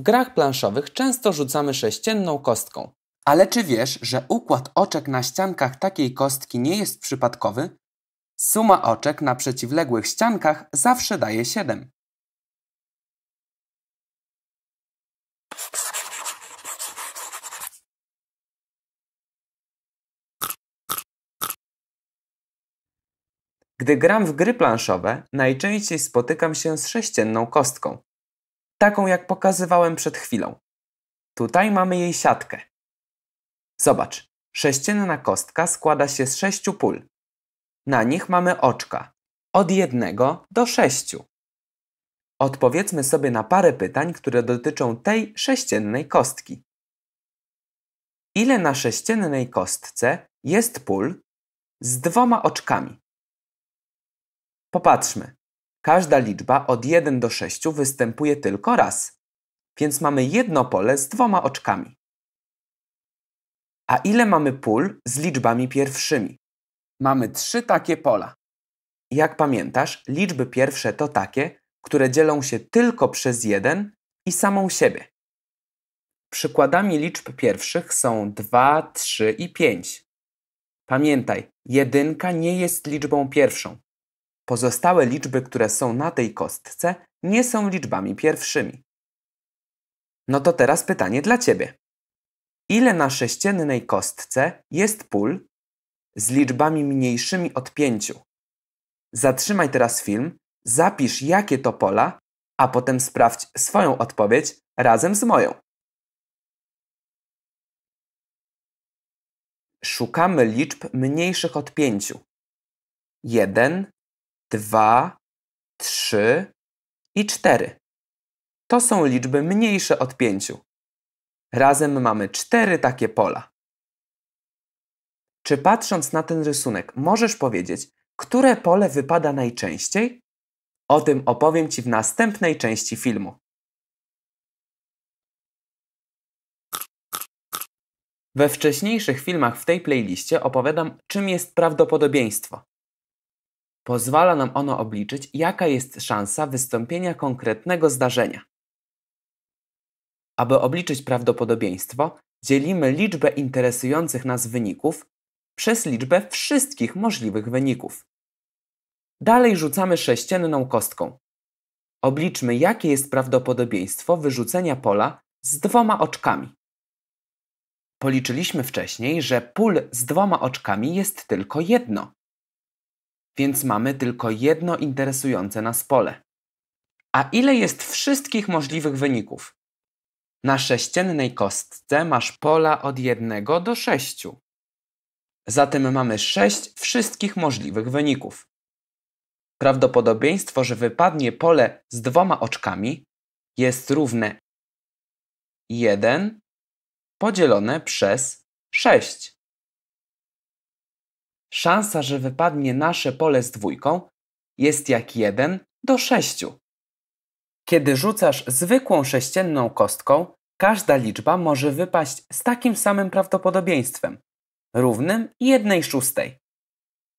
W grach planszowych często rzucamy sześcienną kostką. Ale czy wiesz, że układ oczek na ściankach takiej kostki nie jest przypadkowy? Suma oczek na przeciwległych ściankach zawsze daje 7. Gdy gram w gry planszowe, najczęściej spotykam się z sześcienną kostką. Taką jak pokazywałem przed chwilą. Tutaj mamy jej siatkę. Zobacz, sześcienna kostka składa się z sześciu pól. Na nich mamy oczka, od jednego do sześciu. Odpowiedzmy sobie na parę pytań, które dotyczą tej sześciennej kostki. Ile na sześciennej kostce jest pól z dwoma oczkami? Popatrzmy. Każda liczba od 1 do 6 występuje tylko raz, więc mamy jedno pole z dwoma oczkami. A ile mamy pól z liczbami pierwszymi? Mamy trzy takie pola. Jak pamiętasz, liczby pierwsze to takie, które dzielą się tylko przez jeden i samą siebie. Przykładami liczb pierwszych są 2, 3 i 5. Pamiętaj, jedynka nie jest liczbą pierwszą. Pozostałe liczby, które są na tej kostce, nie są liczbami pierwszymi. No to teraz pytanie dla Ciebie. Ile na sześciennej kostce jest pól z liczbami mniejszymi od pięciu? Zatrzymaj teraz film, zapisz jakie to pola, a potem sprawdź swoją odpowiedź razem z moją. Szukamy liczb mniejszych od pięciu. 1, 2, 3 i 4. To są liczby mniejsze od 5. Razem mamy cztery takie pola. Czy patrząc na ten rysunek możesz powiedzieć, które pole wypada najczęściej? O tym opowiem Ci w następnej części filmu. We wcześniejszych filmach w tej playliście opowiadam, czym jest prawdopodobieństwo. Pozwala nam ono obliczyć, jaka jest szansa wystąpienia konkretnego zdarzenia. Aby obliczyć prawdopodobieństwo, dzielimy liczbę interesujących nas wyników przez liczbę wszystkich możliwych wyników. Dalej rzucamy sześcienną kostką. Obliczmy, jakie jest prawdopodobieństwo wyrzucenia pola z dwoma oczkami. Policzyliśmy wcześniej, że pól z dwoma oczkami jest tylko jedno więc mamy tylko jedno interesujące nas pole. A ile jest wszystkich możliwych wyników? Na sześciennej kostce masz pola od 1 do 6. Zatem mamy 6 wszystkich możliwych wyników. Prawdopodobieństwo, że wypadnie pole z dwoma oczkami jest równe 1 podzielone przez 6. Szansa, że wypadnie nasze pole z dwójką jest jak 1 do 6. Kiedy rzucasz zwykłą sześcienną kostką, każda liczba może wypaść z takim samym prawdopodobieństwem, równym 1 szóstej.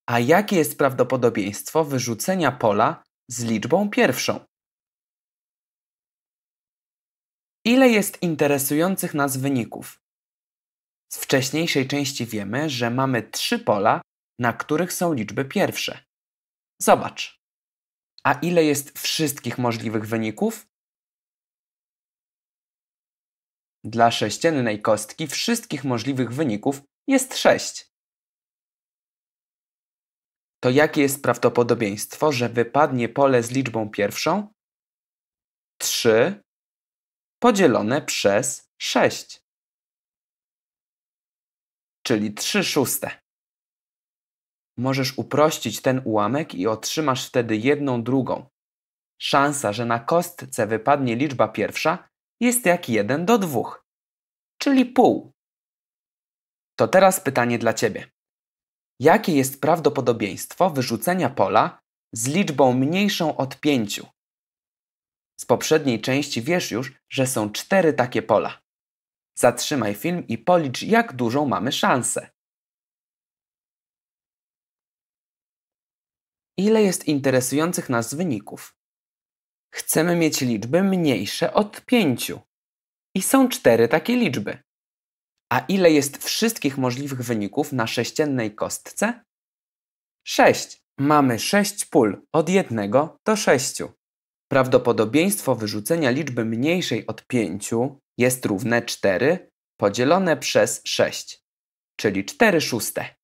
A jakie jest prawdopodobieństwo wyrzucenia pola z liczbą pierwszą? Ile jest interesujących nas wyników? Z wcześniejszej części wiemy, że mamy trzy pola na których są liczby pierwsze. Zobacz. A ile jest wszystkich możliwych wyników? Dla sześciennej kostki wszystkich możliwych wyników jest 6. To jakie jest prawdopodobieństwo, że wypadnie pole z liczbą pierwszą? 3 podzielone przez 6, czyli 3 szóste. Możesz uprościć ten ułamek i otrzymasz wtedy jedną drugą. Szansa, że na kostce wypadnie liczba pierwsza jest jak 1 do 2, czyli pół. To teraz pytanie dla Ciebie. Jakie jest prawdopodobieństwo wyrzucenia pola z liczbą mniejszą od 5? Z poprzedniej części wiesz już, że są cztery takie pola. Zatrzymaj film i policz, jak dużą mamy szansę. Ile jest interesujących nas wyników. Chcemy mieć liczby mniejsze od 5. I są cztery takie liczby. A ile jest wszystkich możliwych wyników na sześciennej kostce? Sześć. Mamy sześć pól od jednego do sześciu. Prawdopodobieństwo wyrzucenia liczby mniejszej od pięciu jest równe 4 podzielone przez 6, czyli 4 szóste.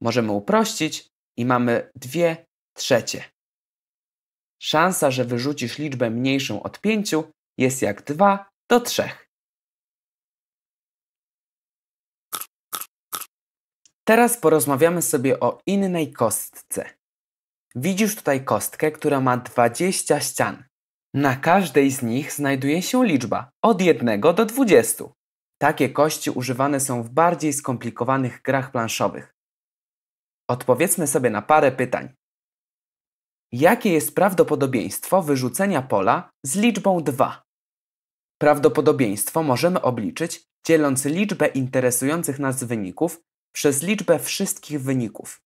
Możemy uprościć i mamy 2 trzecie. Szansa, że wyrzucisz liczbę mniejszą od 5 jest jak 2 do 3. Teraz porozmawiamy sobie o innej kostce. Widzisz tutaj kostkę, która ma 20 ścian. Na każdej z nich znajduje się liczba od 1 do 20. Takie kości używane są w bardziej skomplikowanych grach planszowych. Odpowiedzmy sobie na parę pytań. Jakie jest prawdopodobieństwo wyrzucenia pola z liczbą 2? Prawdopodobieństwo możemy obliczyć dzieląc liczbę interesujących nas wyników przez liczbę wszystkich wyników.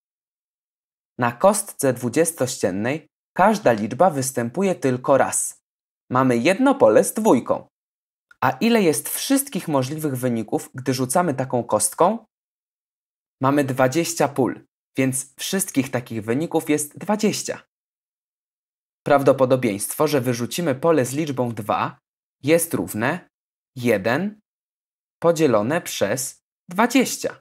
Na kostce dwudziestościennej każda liczba występuje tylko raz. Mamy jedno pole z dwójką. A ile jest wszystkich możliwych wyników, gdy rzucamy taką kostką? Mamy 20 pól, więc wszystkich takich wyników jest 20. Prawdopodobieństwo, że wyrzucimy pole z liczbą 2 jest równe 1 podzielone przez 20.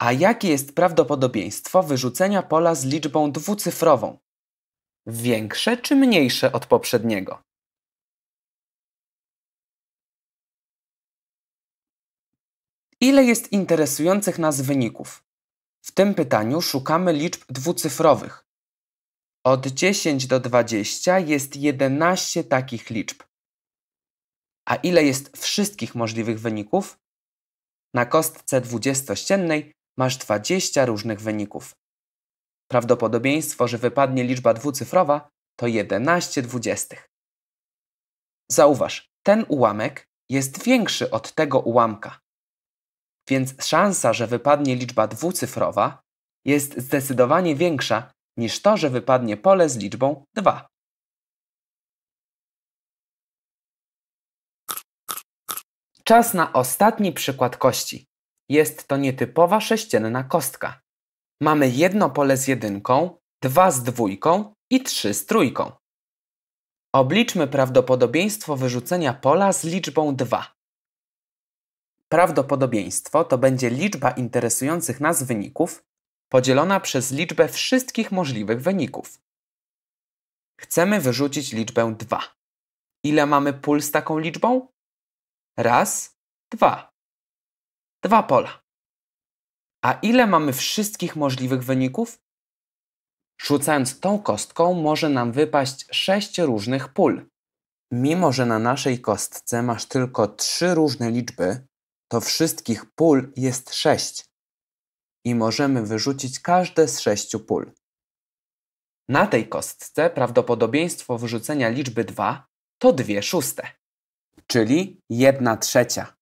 A jakie jest prawdopodobieństwo wyrzucenia pola z liczbą dwucyfrową? Większe czy mniejsze od poprzedniego? Ile jest interesujących nas wyników? W tym pytaniu szukamy liczb dwucyfrowych. Od 10 do 20 jest 11 takich liczb. A ile jest wszystkich możliwych wyników? Na kostce dwudziestościennej masz 20 różnych wyników. Prawdopodobieństwo, że wypadnie liczba dwucyfrowa to 11 dwudziestych. Zauważ, ten ułamek jest większy od tego ułamka. Więc szansa, że wypadnie liczba dwucyfrowa jest zdecydowanie większa niż to, że wypadnie pole z liczbą 2. Czas na ostatni przykład kości. Jest to nietypowa sześcienna kostka. Mamy jedno pole z jedynką, dwa z dwójką i trzy z trójką. Obliczmy prawdopodobieństwo wyrzucenia pola z liczbą 2. Prawdopodobieństwo to będzie liczba interesujących nas wyników podzielona przez liczbę wszystkich możliwych wyników. Chcemy wyrzucić liczbę 2. Ile mamy pól z taką liczbą? Raz, dwa. Dwa pola. A ile mamy wszystkich możliwych wyników? Rzucając tą kostką może nam wypaść sześć różnych pól. Mimo, że na naszej kostce masz tylko trzy różne liczby, to wszystkich pól jest sześć i możemy wyrzucić każde z sześciu pól. Na tej kostce prawdopodobieństwo wyrzucenia liczby 2 to 2 szóste, czyli 1 trzecia.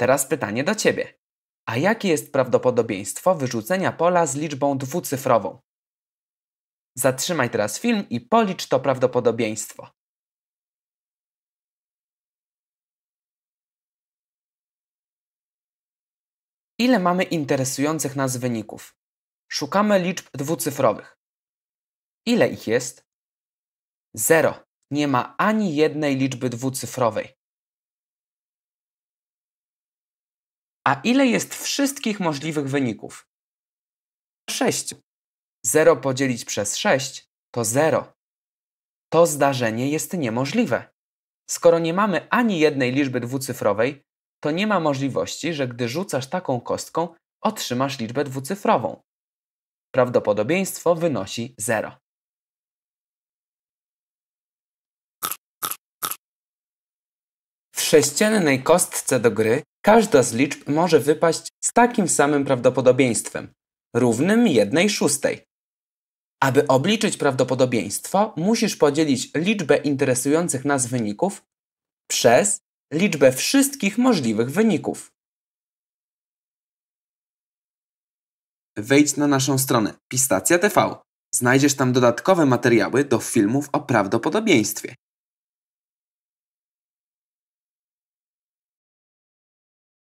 Teraz pytanie do Ciebie. A jakie jest prawdopodobieństwo wyrzucenia pola z liczbą dwucyfrową? Zatrzymaj teraz film i policz to prawdopodobieństwo. Ile mamy interesujących nas wyników? Szukamy liczb dwucyfrowych. Ile ich jest? Zero. Nie ma ani jednej liczby dwucyfrowej. A ile jest wszystkich możliwych wyników? 6. 0 podzielić przez 6 to 0. To zdarzenie jest niemożliwe. Skoro nie mamy ani jednej liczby dwucyfrowej, to nie ma możliwości, że gdy rzucasz taką kostką, otrzymasz liczbę dwucyfrową. Prawdopodobieństwo wynosi 0. W sześciennej kostce do gry każda z liczb może wypaść z takim samym prawdopodobieństwem, równym 1 szóstej. Aby obliczyć prawdopodobieństwo, musisz podzielić liczbę interesujących nas wyników przez liczbę wszystkich możliwych wyników. Wejdź na naszą stronę Pistacja TV. Znajdziesz tam dodatkowe materiały do filmów o prawdopodobieństwie.